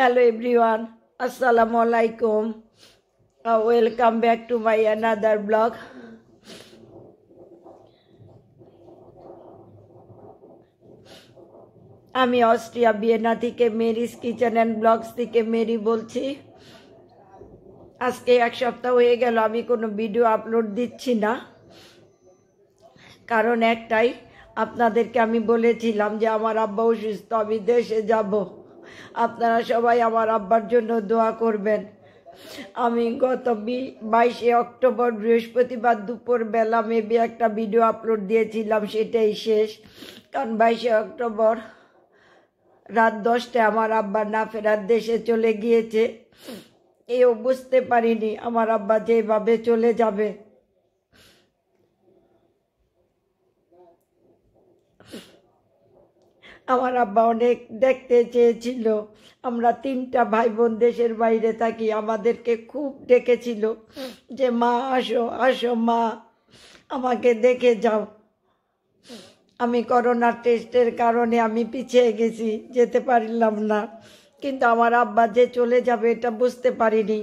Hello everyone, Assalamu আলাইকুম welcome back to my another blog আমি Austria Vienna থেকে Mary's kitchen and blogs থেকে Mary বলছি। আজকে এক সপ্তাহ হয়ে গেল আমি কোনো ভিডিও আপলোড দিচ্ছি না। কারণ একটাই আপনাদেরকে আমি বলেছিলাম যে আমার আব্বা অসুস্থ আমি দেশে যাব। আপনারা সবাই আমার আব্বার জন্য দোয়া করবেন। আমি গত বাইশে অক্টোবর বৃহস্পতিবার দুপুর বেলা মেবি একটা ভিডিও আপলোড দিয়েছিলাম, সেটাই শেষ। কারণ বাইশে অক্টোবর রাত দশটায় আমার আব্বা না ফেরার দেশে চলে গিয়েছে। এও বুঝতে পারিনি, আমার আব্বা যেভাবে চলে যাবে। আমার আব্বা অনেক দেখতে চেয়েছিল। আমরা তিনটা ভাই বোন দেশের বাইরে থাকি, আমাদেরকে খুব ডেকেছিল যে, মা, আসো আসো, মা, আমাকে দেখে যাও। আমি করোনা টেস্টের কারণে আমি পিছিয়ে গেছি, যেতে পারলাম না। কিন্তু আমার আব্বা যে চলে যাবে, এটা বুঝতে পারিনি।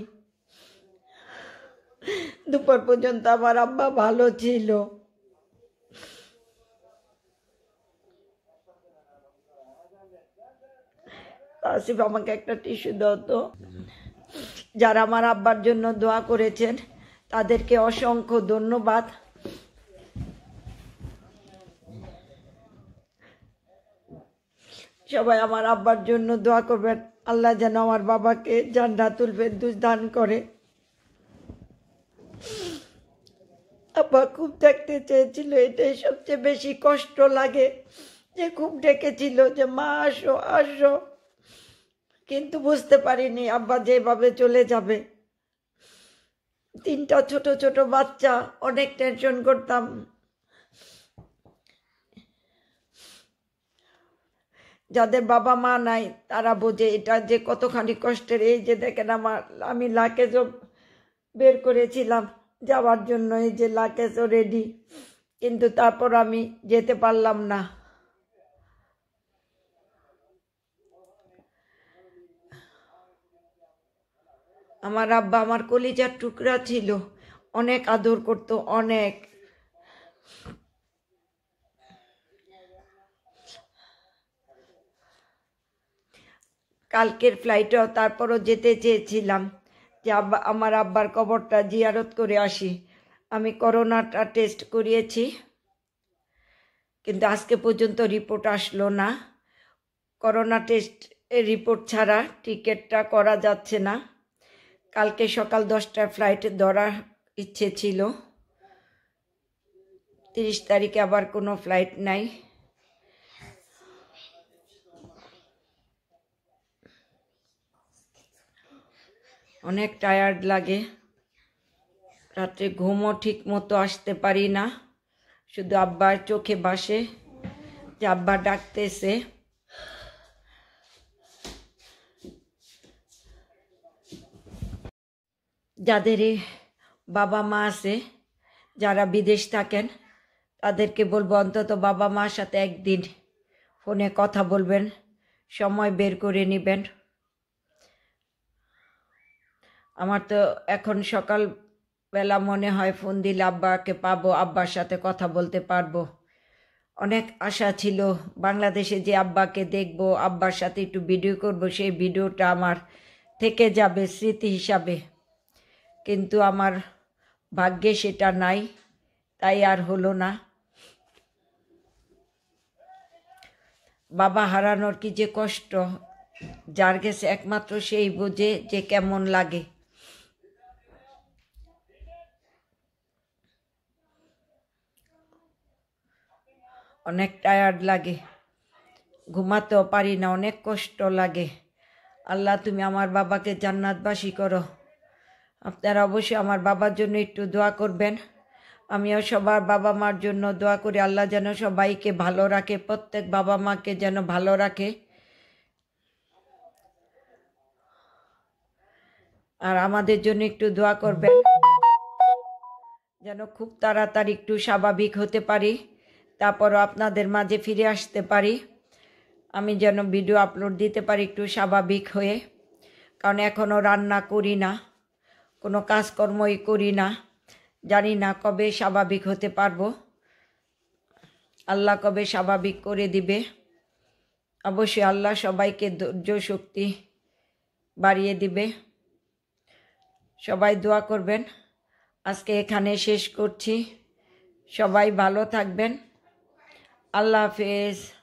দুপুর পর্যন্ত আমার আব্বা ভালো ছিল। আসিফ আমাকে একটা টিস্যু দাও তো। যারা আমার আব্বার জন্য দোয়া করেছেন, তাদেরকে অসংখ্য ধন্যবাদ। সবাই আমার আব্বার জন্য দোয়া করবেন। আল্লাহ যেন আমার বাবাকে জান্নাতুল ফেরদুস দান করে। আব্বা খুব দেখতে চেয়েছিল, এটাই সবচেয়ে বেশি কষ্ট লাগে যে খুব ডেকেছিল যে, মা, আসো আসো। কিন্তু বুঝতে পারিনি আব্বা যেভাবে চলে যাবে। তিনটা ছোট ছোট বাচ্চা, অনেক টেনশন করতাম। যাদের বাবা মা নাই, তারা বোঝে এটা যে কতখানি কষ্টের। এই যে দেখেন আমার, আমি লাকেজও বের করেছিলাম যাওয়ার জন্য, এই যে লাকেজও রেডি কিন্তু তারপর আমি যেতে পারলাম না। আমার আব্বা আমার কলিজার টুকরা ছিল। অনেক আদর করত, অনেক। কালকের ফ্লাইটেও তারপরও যেতে চেয়েছিলাম যে আব্বা, আমার আব্বার কবরটা জিয়ারত করে আসি। আমি করোনাটা টেস্ট করিয়েছি, কিন্তু আজকে পর্যন্ত রিপোর্ট আসলো না। করোনা টেস্ট রিপোর্ট ছাড়া টিকিটটা করা যাচ্ছে না। কালকে সকাল দশটার ফ্লাইটে ধরার ইচ্ছে ছিল। তিরিশ তারিখে আবার কোনো ফ্লাইট নাই। অনেক টায়ার্ড লাগে। রাত্রে ঘুমও ঠিক মতো আসতে পারি না। শুধু আব্বার চোখে বাসে যে আব্বা ডাকতেছে। যাদের বাবা মা আছে, যারা বিদেশ থাকেন, তাদেরকে বলব অন্তত বাবা মার সাথে একদিন ফোনে কথা বলবেন, সময় বের করে নেবেন। আমার তো এখন সকাল বেলা মনে হয় ফোন দিলে আব্বাকে পাবো, আব্বার সাথে কথা বলতে পারব। অনেক আশা ছিল বাংলাদেশে যে আব্বাকে দেখব, আব্বার সাথে একটু ভিডিও করব, সেই ভিডিওটা আমার থেকে যাবে স্মৃতি হিসাবে। কিন্তু আমার ভাগ্যে সেটা নাই, তাই আর হলো না। বাবা হারানোর কি যে কষ্ট, যার গেছে একমাত্র সেই বোঝে যে কেমন লাগে। অনেক টায়ার্ড লাগে, ঘুমাতেও পারি না, অনেক কষ্ট লাগে। আল্লাহ, তুমি আমার বাবাকে জান্নাতবাসী করো। আপনারা অবশ্যই আমার বাবার জন্য একটু দোয়া করবেন। আমিও সবার বাবা মার জন্য দোয়া করি। আল্লাহ যেন সবাইকে ভালো রাখে, প্রত্যেক বাবা মাকে যেন ভালো রাখে। আর আমাদের জন্য একটু দোয়া করবেন। যেন খুব তাড়াতাড়ি একটু স্বাভাবিক হতে পারি, তারপরও আপনাদের মাঝে ফিরে আসতে পারি। আমি যেন ভিডিও আপলোড দিতে পারি একটু স্বাভাবিক হয়ে। কারণ এখনও রান্না করি না। কোনো কাজকর্মই করি না। জানি না কবে স্বাভাবিক হতে পারব। আল্লাহ কবে স্বাভাবিক করে দিবে। অবশ্যই আল্লাহ সবাইকে ধৈর্য শক্তি বাড়িয়ে দিবে। সবাই দোয়া করবেন। আজকে এখানে শেষ করছি। সবাই ভালো থাকবেন। আল্লাহ হাফেজ।